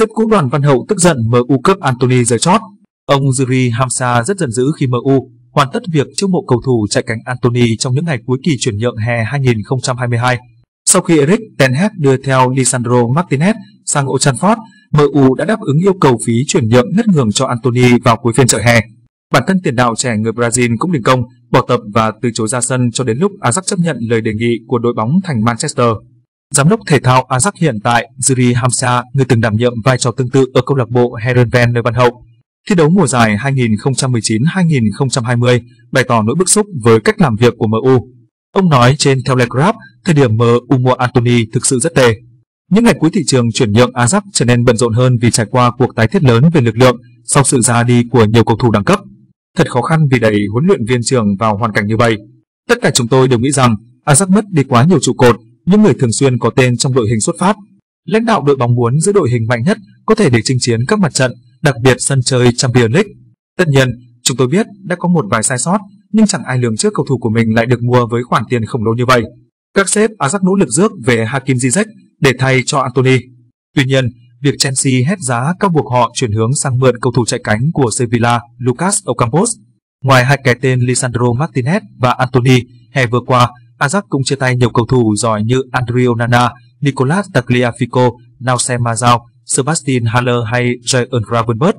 Sếp cũ đoàn Văn Hậu tức giận MU cấp Anthony rời chót. Ông Yuri Hamza rất giận dữ khi MU hoàn tất việc chiêu mộ cầu thủ chạy cánh Anthony trong những ngày cuối kỳ chuyển nhượng hè 2022. Sau khi Eric Ten Hag đưa theo Lisandro Martinez sang Old Trafford, MU đã đáp ứng yêu cầu phí chuyển nhượng ngất ngường cho Anthony vào cuối phiên chợ hè. Bản thân tiền đạo trẻ người Brazil cũng đình công, bỏ tập và từ chối ra sân cho đến lúc Ajax chấp nhận lời đề nghị của đội bóng thành Manchester. Giám đốc thể thao Ajax hiện tại, Yuri Hamza, người từng đảm nhiệm vai trò tương tự ở câu lạc bộ Herenveen nơi Văn Hậu, thi đấu mùa giải 2019-2020, bày tỏ nỗi bức xúc với cách làm việc của MU. Ông nói trên Telegraph, thời điểm MU mua Anthony thực sự rất tệ. Những ngày cuối thị trường chuyển nhượng Ajax trở nên bận rộn hơn vì trải qua cuộc tái thiết lớn về lực lượng sau sự ra đi của nhiều cầu thủ đẳng cấp. Thật khó khăn vì đẩy huấn luyện viên trưởng vào hoàn cảnh như vậy. Tất cả chúng tôi đều nghĩ rằng Ajax mất đi quá nhiều trụ cột, những người thường xuyên có tên trong đội hình xuất phát. Lãnh đạo đội bóng muốn giữ đội hình mạnh nhất có thể để chinh chiến các mặt trận, đặc biệt sân chơi Champions League. Tất nhiên, chúng tôi biết đã có một vài sai sót, nhưng chẳng ai lường trước cầu thủ của mình lại được mua với khoản tiền khổng lồ như vậy. Các sếp Ajax nỗ lực rước về Hakim Ziyech để thay cho Anthony. Tuy nhiên, việc Chelsea hét giá các buộc họ chuyển hướng sang mượn cầu thủ chạy cánh của Sevilla Lucas Ocampos. Ngoài hai cái tên Lisandro Martinez và Anthony, hè vừa qua, Ajax cũng chia tay nhiều cầu thủ giỏi như Andrea Nana, Nicolas Tagliafico, Nausem Mazao, Sebastian Haller hay Ryan Gravenberg.